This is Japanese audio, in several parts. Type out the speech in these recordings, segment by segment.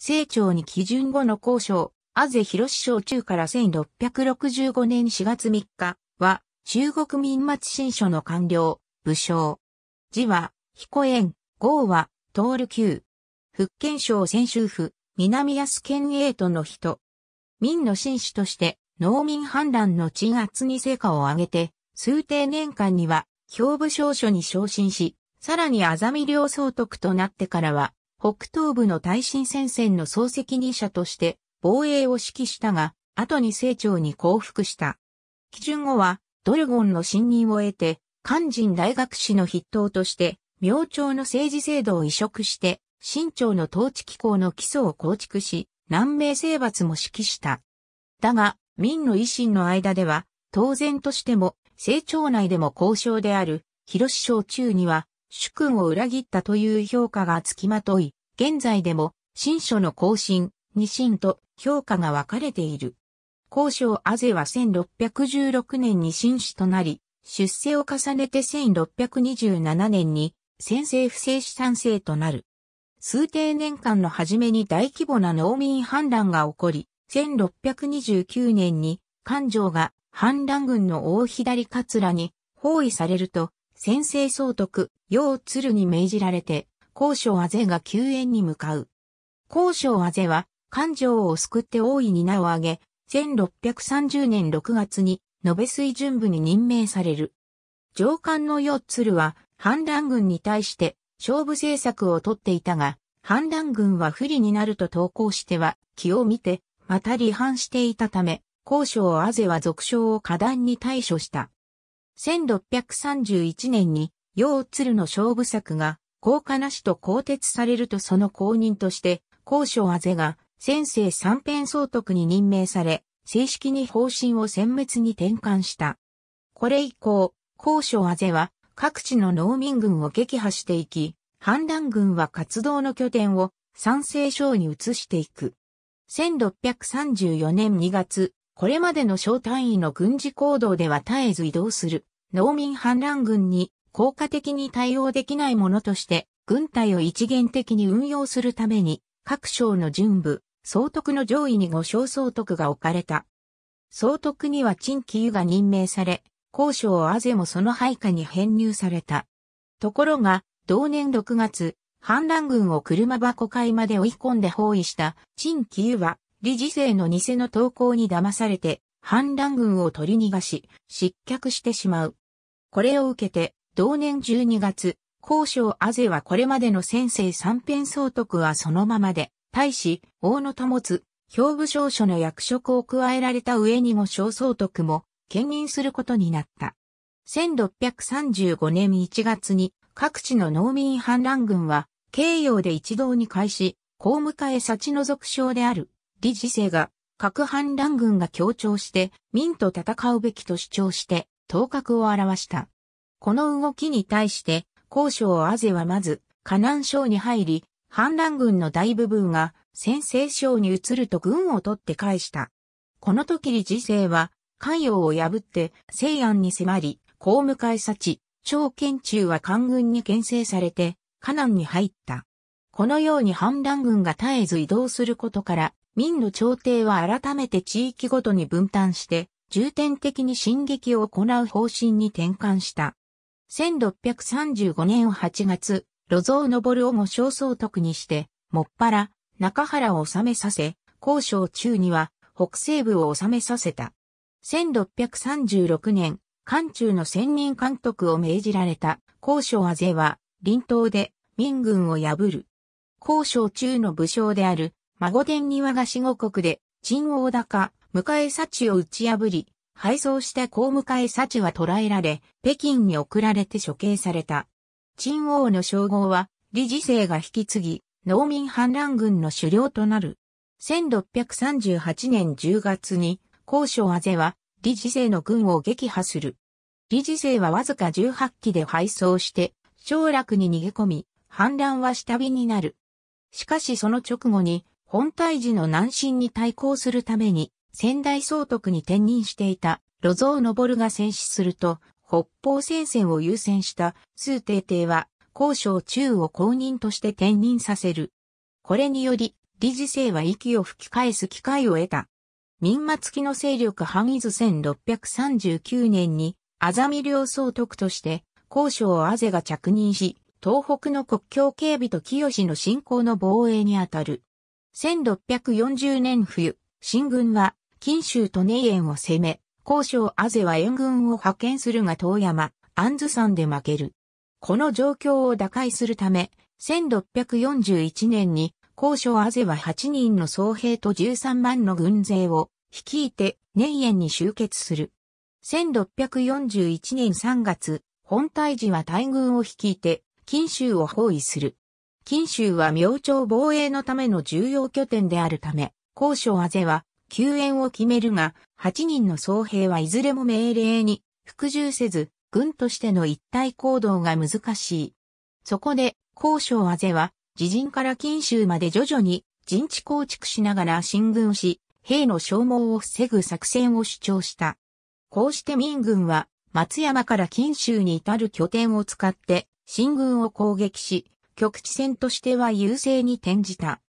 清朝に基準後の交渉、あぜ広小中から1665年4月3日は、中国民末新書の官僚、武将。字は、彦縁、号は、通る旧。福建省泉州府、南安県営都の人。民の紳士として、農民反乱の鎮圧に成果を上げて、数定年間には、兵部少書に昇進し、さらにあざみ領総督となってからは、北東部の耐震戦線の総責任者として防衛を指揮したが、後に清朝に降伏した。基準後は、ドルゴンの信任を得て、漢人大学士の筆頭として、明朝の政治制度を移植して、清朝の統治機構の基礎を構築し、南明征伐も指揮した。だが、民の維新の間では、当然としても、清朝内でも交渉である、広志省中には、主君を裏切ったという評価がつきまとい、現在でも、新書の更新、二新と評価が分かれている。交渉あぜは1616年に新種となり、出世を重ねて1627年に先制不正資産制となる。数定年間の初めに大規模な農民反乱が起こり、1629年に官城が反乱軍の大左桂に包囲されると、先制総督、楊鶴に命じられて、高渉あぜが救援に向かう。高渉あぜは、官城を救って大いに名を上げ、1630年6月に、延べ水準部に任命される。上官の楊鶴は、反乱軍に対して勝負政策をとっていたが、反乱軍は不利になると投稿しては気を見て、また離反していたため、交渉あぜは続将を過断に対処した。1631年に、楊鶴の勝負作が、効果なしと更迭されるとその公認として、交渉あぜが、先生三辺総督に任命され、正式に方針を殲滅に転換した。これ以降、交渉あぜは、各地の農民軍を撃破していき、反乱軍は活動の拠点を山西省に移していく。1634年2月、これまでの小単位の軍事行動では絶えず移動する農民反乱軍に効果的に対応できないものとして軍隊を一元的に運用するために各省の準部、総督の上位に五省総督が置かれた。総督には陳紀湯が任命され、交渉あぜもその配下に編入された。ところが、同年6月、反乱軍を車箱会まで追い込んで包囲した陳紀湯は、理事生の偽の投稿に騙されて、反乱軍を取り逃がし、失脚してしまう。これを受けて、同年12月、交渉あぜはこれまでの先生三辺総督はそのままで、大使、大野保つ、兵部省書の役職を加えられた上にも小総督も、兼任することになった。1635年1月に各地の農民反乱軍は、京葉で一堂に会し、公務会幸除省である、理事生が、各反乱軍が協調して民と戦うべきと主張して、頭角を表した。この動きに対して、交渉あぜはまず、河南省に入り、反乱軍の大部分が先西省に移ると軍を取って返した。この時理事生は、関陽を破って西安に迫り、公務会幸、長県中は官軍に牽制されて、河南に入った。このように反乱軍が絶えず移動することから、民の朝廷は改めて地域ごとに分担して、重点的に進撃を行う方針に転換した。1635年8月、路蔵登をも小総督にして、もっぱら、中原を治めさせ、交渉中には、北西部を治めさせた。1636年、漢中の専任監督を命じられた高渉あぜは、臨島で民軍を破る。高渉中の武将である、孫伝庭が死後国で、陳王高、迎え幸を打ち破り、敗走した公迎え幸は捕らえられ、北京に送られて処刑された。陳王の称号は、理事生が引き継ぎ、農民反乱軍の首領となる。1638年10月に、高渉あぜは、理事生の軍を撃破する。理事生はわずか18機で敗走して、将楽に逃げ込み、反乱は下火になる。しかしその直後に、本体時の南進に対抗するために、仙台総督に転任していた、路蔵昇が戦死すると、北方戦線を優先した数帝帝は、交渉中を公認として転任させる。これにより、理事政は息を吹き返す機会を得た。明末期の勢力範囲図1639年に、あざみ領総督として、交渉あぜが着任し、東北の国境警備と清の侵攻の防衛にあたる。1640年冬、新軍は、金州とネイエンを攻め、交渉あぜは援軍を派遣するが遠山、安津山で負ける。この状況を打開するため、1641年に、交渉あぜは8人の総兵と13万の軍勢を率いて、ネイエンに集結する。1641年3月、本体寺は大軍を率いて、金州を包囲する。金州は明朝防衛のための重要拠点であるため、交渉あぜは救援を決めるが、8人の総兵はいずれも命令に服従せず、軍としての一体行動が難しい。そこで、交渉あぜは、自陣から金州まで徐々に陣地構築しながら進軍し、兵の消耗を防ぐ作戦を主張した。こうして民軍は、松山から金州に至る拠点を使って、進軍を攻撃し、局地戦としては優勢に転じた。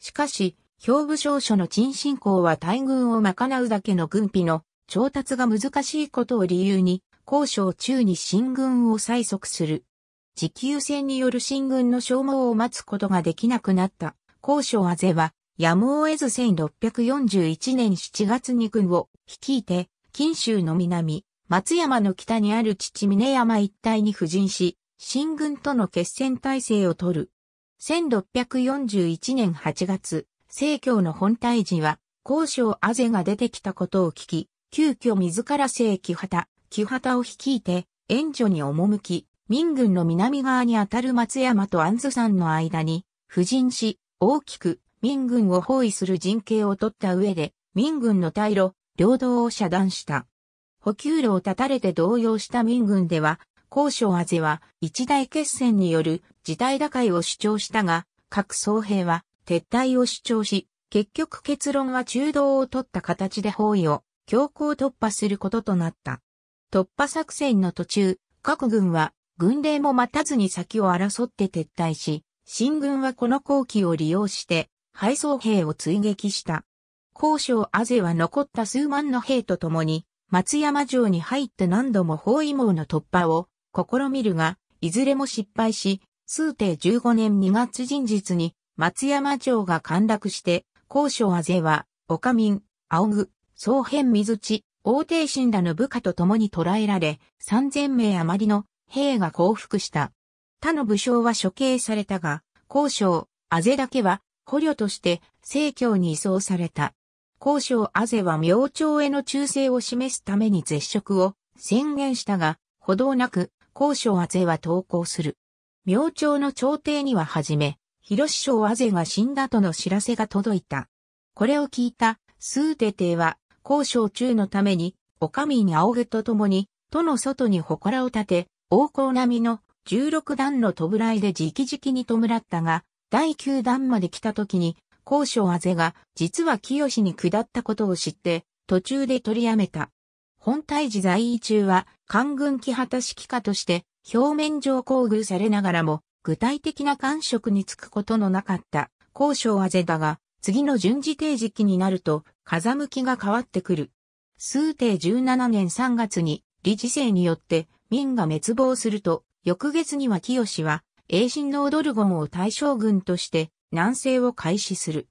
しかし、兵部少書の陳進行は大軍を賄うだけの軍費の調達が難しいことを理由に、交渉中に進軍を催促する。持久戦による進軍の消耗を待つことができなくなった。交渉あぜは、やむを得ず1641年7月に軍を率いて、金州の南、松山の北にある父峰山一帯に布陣し、新軍との決戦体制を取る。1641年8月、聖教の本体寺は、交渉あぜが出てきたことを聞き、急遽自ら聖木旗、木旗を率いて、援助に赴き、民軍の南側にあたる松山と安津山の間に、布陣し、大きく民軍を包囲する陣形を取った上で、民軍の退路、領土を遮断した。補給路を断たれて動揺した民軍では、交渉あぜは一大決戦による事態打開を主張したが、各総兵は撤退を主張し、結局結論は中道を取った形で包囲を強行突破することとなった。突破作戦の途中、各軍は軍令も待たずに先を争って撤退し、新軍はこの後期を利用して配送兵を追撃した。交渉あぜは残った数万の兵と共に松山城に入って何度も包囲網の突破を試みるが、いずれも失敗し、数帝15年2月人日に松山城が陥落して、高所あぜは、岡民、青具、総編水地、大帝神らの部下と共に捕らえられ、3000名余りの兵が降伏した。他の武将は処刑されたが、高所、あぜだけは捕虜として聖教に移送された。高所あぜは明朝への忠誠を示すために絶食を宣言したが、ほどなく、高所あぜは投降する。明朝の朝廷にははじめ、広志将アゼが死んだとの知らせが届いた。これを聞いた、スーテ帝は、交渉中のために、お上に仰ぐと共に、都の外に祠を立て、王侯並みの16段の弔いで直々に弔ったが、第9段まで来た時に、交渉あぜが、実は清に下ったことを知って、途中で取りやめた。本体時在位中は、官軍旗旗指揮下として、表面上厚遇されながらも、具体的な感触につくことのなかった交渉あぜだが、次の順次定時期になると、風向きが変わってくる。数帝17年3月に、理事制によって民が滅亡すると、翌月には清は、栄神のドルゴンを大将軍として南西を開始する。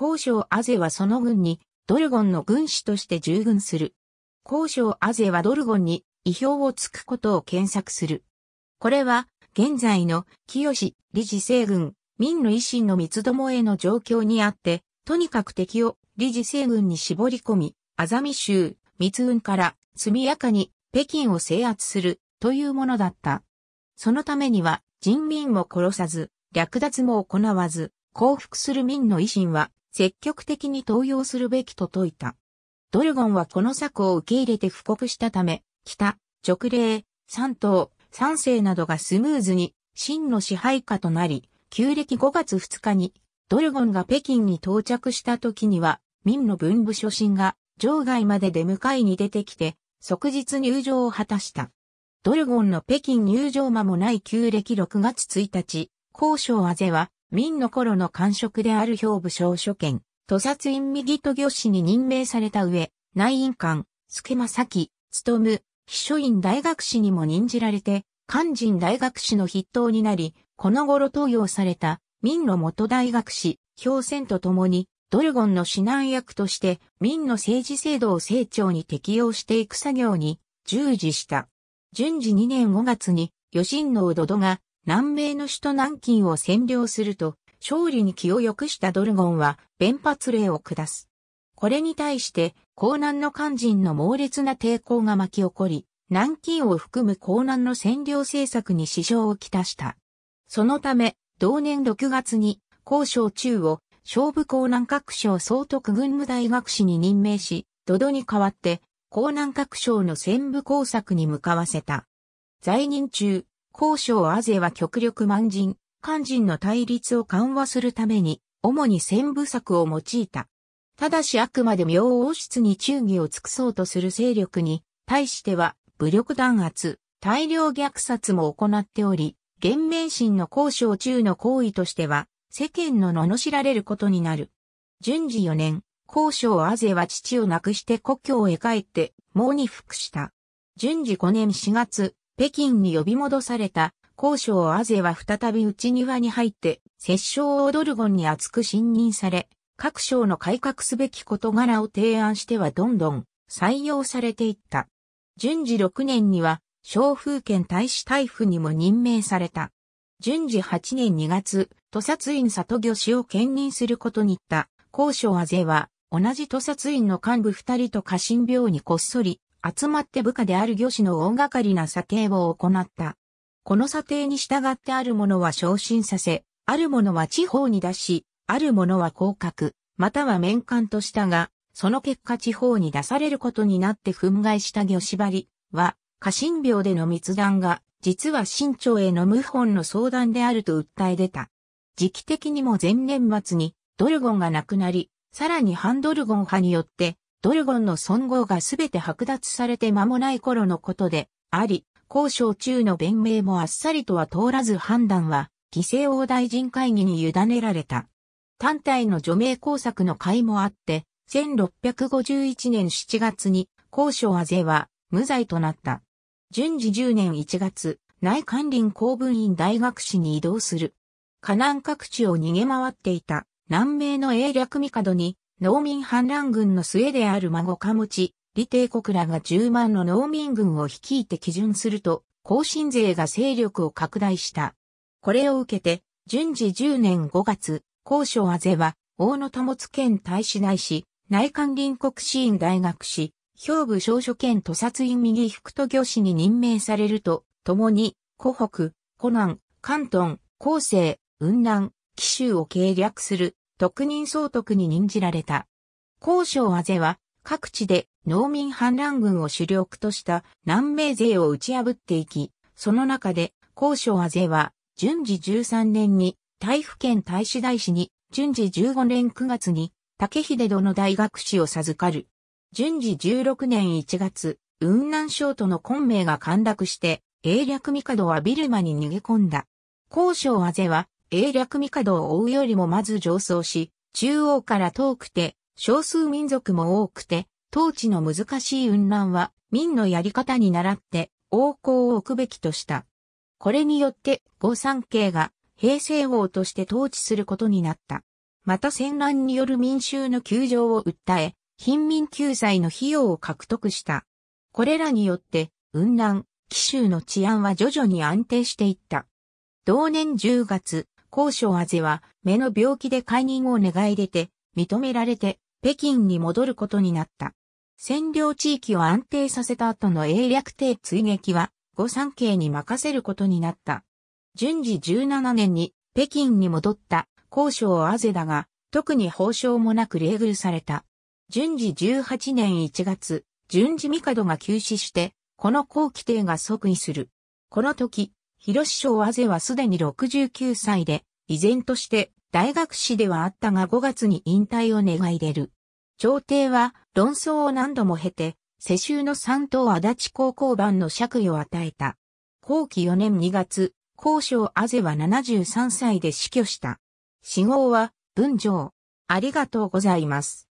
交渉アゼはその軍にドルゴンの軍師として従軍する。交渉アゼはドルゴンに意表をつくことを検索する。これは現在の清理事西軍、民の維新の三つどもへの状況にあって、とにかく敵を理事西軍に絞り込み、アザミ州、三つ運から速やかに北京を制圧するというものだった。そのためには人民を殺さず、略奪も行わず、降伏する民の維新は積極的に登用するべきと説いた。ドルゴンはこの策を受け入れて布告したため、北、直令、三島、三世などがスムーズに真の支配下となり、旧暦5月2日にドルゴンが北京に到着した時には、民の文部初心が場外まで出迎えに出てきて、即日入場を果たした。ドルゴンの北京入場間もない旧暦6月1日、交渉あぜは、民の頃の官職である兵部省書権、土殺院右と御師に任命された上、内院官、助正樹、務、秘書院大学士にも任じられて、肝心大学士の筆頭になり、この頃登用された民の元大学士、氷泉と共に、ドルゴンの指南役として民の政治制度を成長に適用していく作業に従事した。順次2年5月に、余震のドドが南米の首都南京を占領すると、勝利に気を良くしたドルゴンは弁発令を下す。これに対して、江南の肝心の猛烈な抵抗が巻き起こり、南京を含む江南の占領政策に支障をきたした。そのため、同年6月に、交渉中を、勝負江南各省総督軍務大学士に任命し、ドドに代わって、江南各省の専部工作に向かわせた。在任中、交渉アゼは極力満人、肝心の対立を緩和するために、主に専部策を用いた。ただしあくまで明王室に忠義を尽くそうとする勢力に、対しては、武力弾圧、大量虐殺も行っており、現面心の交渉中の行為としては、世間の罵られることになる。順次4年、交渉アゼは父を亡くして故郷へ帰って猛に服した。順次5年4月、北京に呼び戻された交渉アゼは再び内庭に入って、摂政をドルゴンに厚く信任され、各省の改革すべき事柄を提案してはどんどん採用されていった。順次6年には、小風県大使大夫にも任命された。順次8年2月、土殺院里御氏を兼任することに言った、交渉あぜは、同じ土殺院の幹部二人と家臣病にこっそり集まって部下である御師の大掛かりな査定を行った。この査定に従ってあるものは昇進させ、あるものは地方に出し、あるものは降格、または面間としたが、その結果地方に出されることになって憤慨した魚縛りは、家臣病での密談が、実は新朝への謀反の相談であると訴え出た。時期的にも前年末に、ドルゴンが亡くなり、さらにハンドルゴン派によって、ドルゴンの尊号がすべて剥奪されて間もない頃のことであり、交渉中の弁明もあっさりとは通らず判断は、犠牲王大臣会議に委ねられた。単体の除名工作の会もあって、1651年7月に、交渉あぜは無罪となった。順次10年1月、内管林公文院大学士に移動する。河南各地を逃げ回っていた南明の英略帝に農民反乱軍の末である孫か持ち、李帝国らが10万の農民軍を率いて基準すると、更新税が勢力を拡大した。これを受けて、順次10年5月、交渉あぜは、大野保県大使内使、内官林国史院大学士、兵部少書県土殺院右副都御史に任命されると、共に、湖北、湖南、関東、広西、雲南、紀州を計略する特任総督に任じられた。交渉あぜは各地で農民反乱軍を主力とした南明勢を打ち破っていき、その中で交渉あぜは順次13年に大府県大使大使に順次15年9月に竹秀殿大学士を授かる。順次16年1月、雲南省との混迷が陥落して、英略帝はビルマに逃げ込んだ。交渉あぜは英略帝を追うよりもまず上層し、中央から遠くて、少数民族も多くて、統治の難しい雲南は、民のやり方に倣って、王侯を置くべきとした。これによって、五三系が、平成王として統治することになった。また戦乱による民衆の窮状を訴え、貧民救済の費用を獲得した。これらによって、雲南、紀州の治安は徐々に安定していった。同年10月、高所あぜは目の病気で解任を願い出て、認められて北京に戻ることになった。占領地域を安定させた後の英略帝追撃は、御三家に任せることになった。順次17年に北京に戻った高所あぜだが、特に報奨もなく冷遇された。順次18年1月、順次帝が急死して、この後期帝が即位する。この時、広志省あぜはすでに69歳で、依然として大学士ではあったが5月に引退を願い出る。朝廷は論争を何度も経て、世襲の三等足立高校版の爵位を与えた。後期4年2月、高渉あぜは73歳で死去した。死後は文章。ありがとうございます。